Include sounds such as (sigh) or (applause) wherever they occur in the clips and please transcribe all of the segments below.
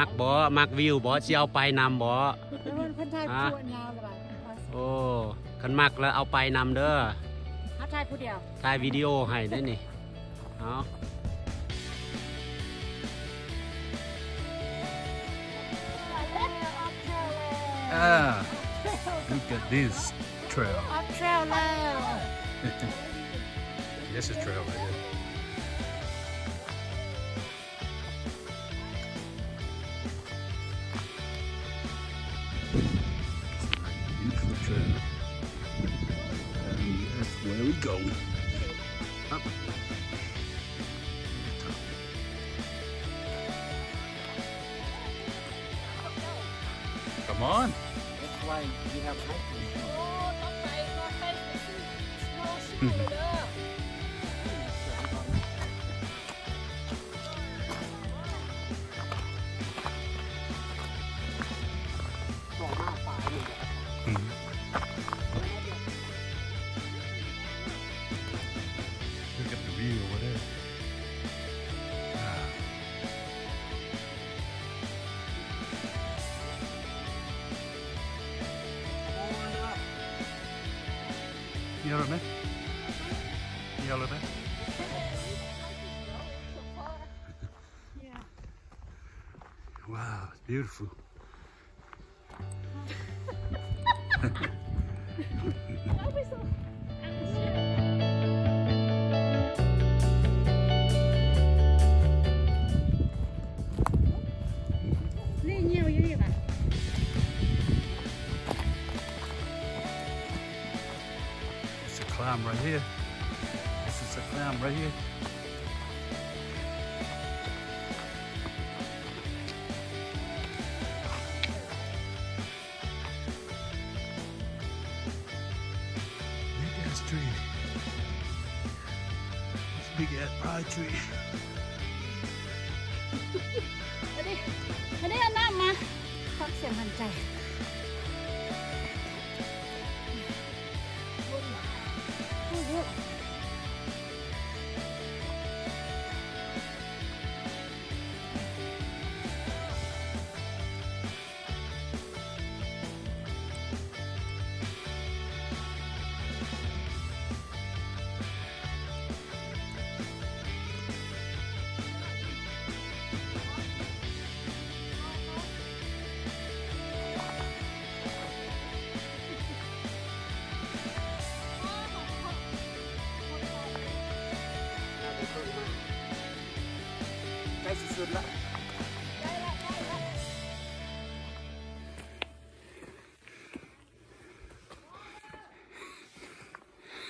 มักบ่มักวิวบ่สิเอาไปนำบ่แล้วมันเพิ่นถ่ายฮะชวนยาวเลยว่ะโอ้คันมักแล้วเอาไปนำเด้อเขาถ่ายผู้เดียวถ่ายวิดีโอให้ได้นี่เอาอ่า look at this trail ออฟเทรลแล้ว this is trail right here Beautiful trail. And that's where we go. Up. Come on. That's why you have hiking Du med? Gör du med? Wow, it's beautiful. out here. Big ass tree. This big ass pride tree. Honey, honey, I'm not my.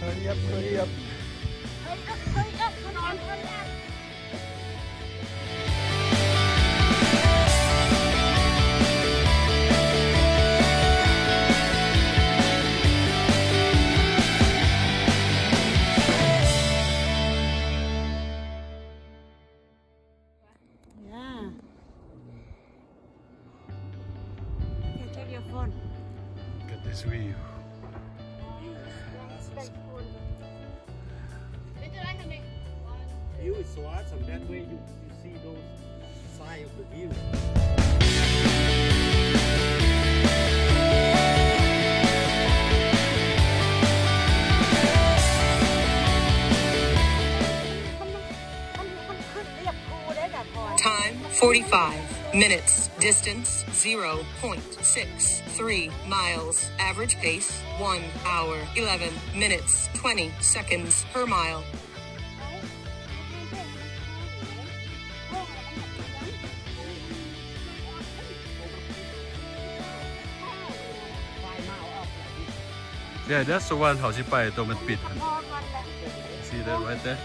Hurry up, hurry up. Hurry up, hurry up, come on, hurry up. is with you. Is so awesome. That way you, you see those side of the view. Time 45 minutes. Distance 0.63 miles. Average pace 1 hour 11 minutes 20 seconds per mile. Yeah, that's the one Hajibai Domain Pit. See that right there?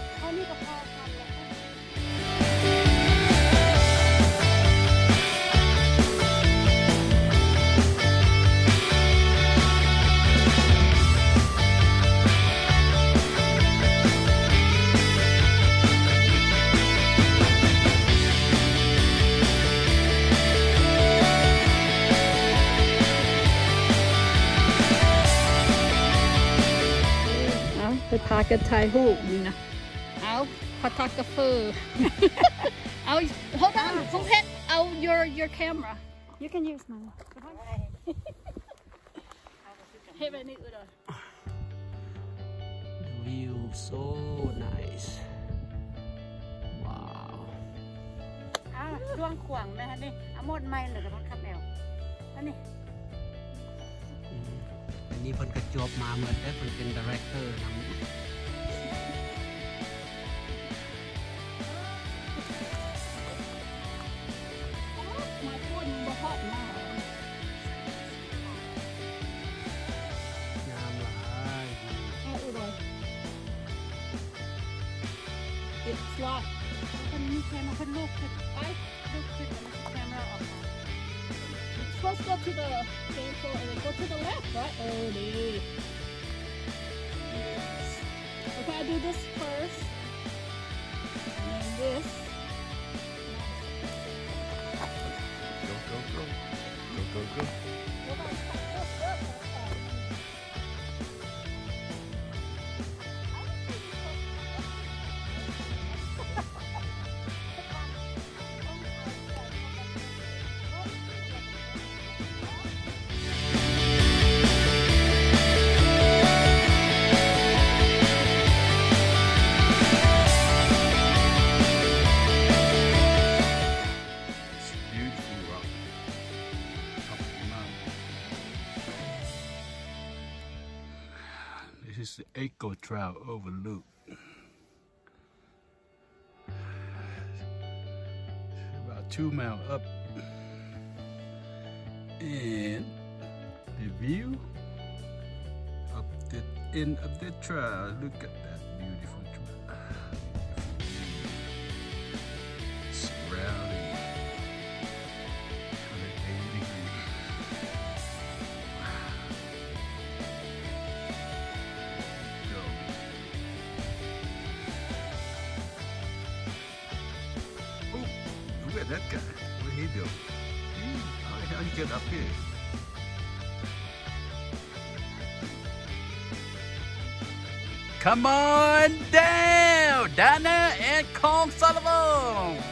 กันถ่ายรูปนี่นะเอาพอทากาเฟอร์เอา hold on พงเพชรเอา your your camera you can use mine เฮ้ยไปนี่อื่นเลย The view so nice. Wow. อ้าวดวงขวางนะฮะนี่เอาหมดไม่เหลือแต่พักคำแอลอันนี้อืมอันนี้เพิ่นก็จบมาเหมือนได้เพิ่นเป็นดีเรคเตอร์นำ camera, but look, I looked at the camera go to the same and then go to the left, right? Oh. Yes. Okay, I do this first. And then this. Go, go, go. Go, go, go. Is the Echo Trail Overlook. About two mile up. And the view up the end of the trail. Look at that Hmm, How hell he get up here? Come on down, Dana and Kong Sullivan.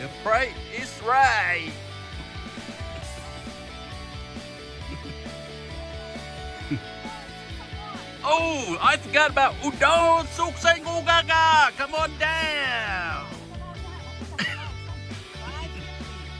The price is right. (laughs) oh, I forgot about Udon Suk Sing Gaga. Come on down.